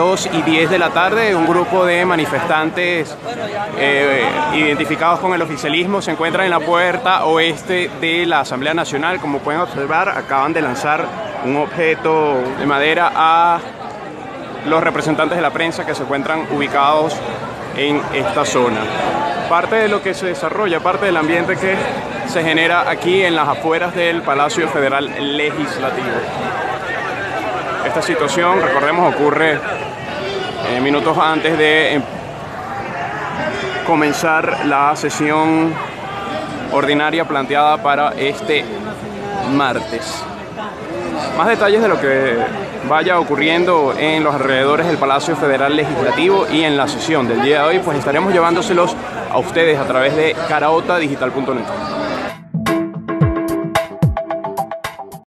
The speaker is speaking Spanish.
2 y 10 de la tarde. Un grupo de manifestantes eh, identificados con el oficialismo se encuentran en la puerta oeste de la Asamblea Nacional. Como pueden observar, acaban de lanzar un objeto de madera a los representantes de la prensa que se encuentran ubicados en esta zona. Parte de lo que se desarrolla, parte del ambiente que se genera aquí en las afueras del Palacio Federal Legislativo. Esta situación, recordemos, ocurre eh, minutos antes de em, comenzar la sesión ordinaria planteada para este martes. Más detalles de lo que vaya ocurriendo en los alrededores del Palacio Federal Legislativo y en la sesión del día de hoy, pues estaremos llevándoselos a ustedes a través de caraotadigital.net.